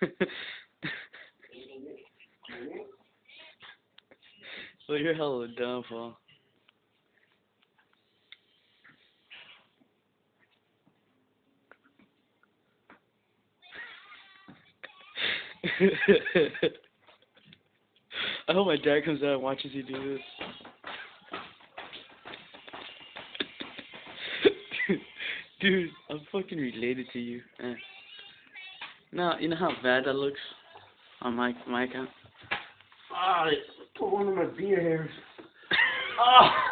well, you're hella dumb, Paul. I hope my dad comes out and watches you do this. Dude, I'm fucking related to you. Eh. No, you know how bad that looks on my my account. Ah, oh, put one of my beer hairs. Ah.